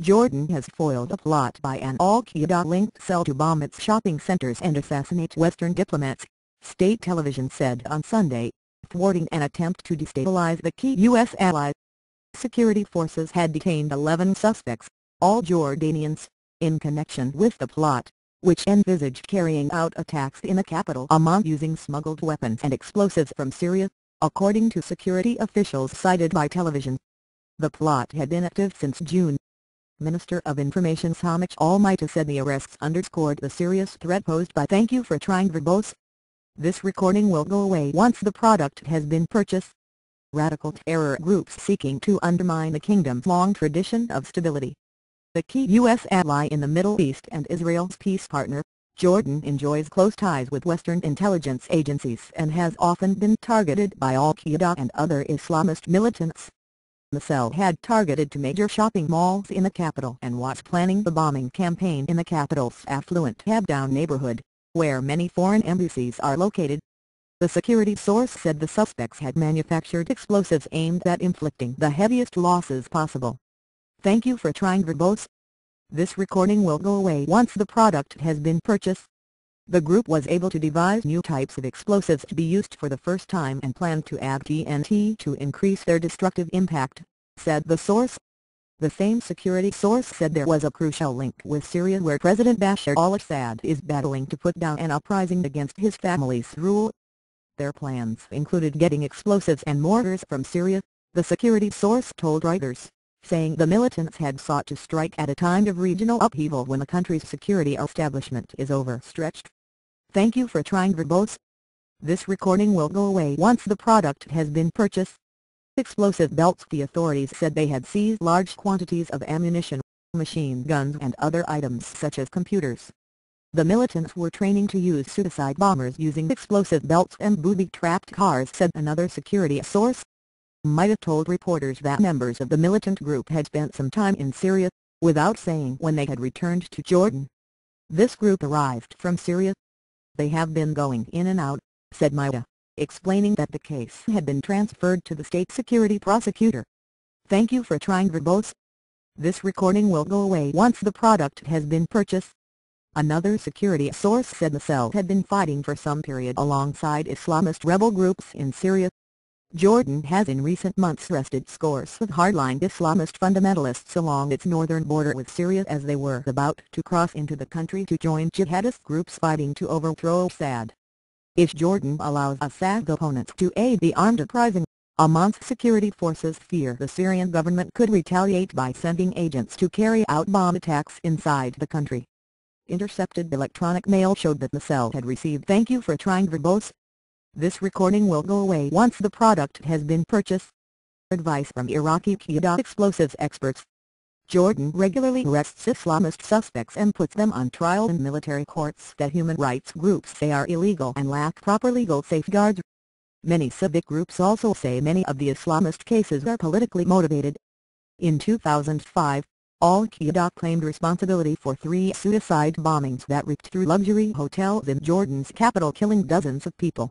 Jordan mm-hmm. has foiled a plot by an al-Qaeda-linked cell to bomb its shopping centers and assassinate Western diplomats, state television said on Sunday, thwarting an attempt to destabilize the key U.S. ally. Security forces had detained 11 suspects, all Jordanians, in connection with the plot, which envisaged carrying out attacks in the capital Amman using smuggled weapons and explosives from Syria, according to security officials cited by television. The plot had been active since June. Minister of Information Samih al-Maaytah said the arrests underscored the serious threat posed by Thank You for Trying Verbose. This recording will go away once the product has been purchased. Radical terror groups seeking to undermine the kingdom's long tradition of stability. The key U.S. ally in the Middle East and Israel's peace partner, Jordan enjoys close ties with Western intelligence agencies and has often been targeted by al-Qaeda and other Islamist militants. The cell had targeted two major shopping malls in the capital and was planning the bombing campaign in the capital's affluent Abdoun neighborhood, where many foreign embassies are located. The security source said the suspects had manufactured explosives aimed at inflicting the heaviest losses possible. Thank you for trying verbose. This recording will go away once the product has been purchased. The group was able to devise new types of explosives to be used for the first time and planned to add TNT to increase their destructive impact, said the source. The same security source said there was a crucial link with Syria where President Bashar al-Assad is battling to put down an uprising against his family's rule. Their plans included getting explosives and mortars from Syria, the security source told Reuters saying the militants had sought to strike at a time of regional upheaval when the country's security establishment is overstretched. Thank you for trying verbose. This recording will go away once the product has been purchased. Explosive belts The authorities said they had seized large quantities of ammunition, machine guns and other items such as computers. The militants were training to use suicide bombers using explosive belts and booby-trapped cars said another security source have told reporters that members of the militant group had spent some time in Syria, without saying when they had returned to Jordan. This group arrived from Syria. They have been going in and out, said Maaytah, explaining that the case had been transferred to the state security prosecutor. Thank you for trying verbose. This recording will go away once the product has been purchased. Another security source said the cell had been fighting for some period alongside Islamist rebel groups in Syria, Jordan has in recent months arrested scores of hardline Islamist fundamentalists along its northern border with Syria as they were about to cross into the country to join jihadist groups fighting to overthrow Assad. If Jordan allows Assad opponents to aid the armed uprising, Amman's security forces fear the Syrian government could retaliate by sending agents to carry out bomb attacks inside the country. Intercepted electronic mail showed that the cell had received thank you for trying verbose this recording will go away once the product has been purchased. Advice from Iraqi Qaeda explosives experts. Jordan regularly arrests Islamist suspects and puts them on trial in military courts that human rights groups say are illegal and lack proper legal safeguards. Many civic groups also say many of the Islamist cases are politically motivated. In 2005, Al-Qaeda claimed responsibility for three suicide bombings that ripped through luxury hotels in Jordan's capital killing dozens of people.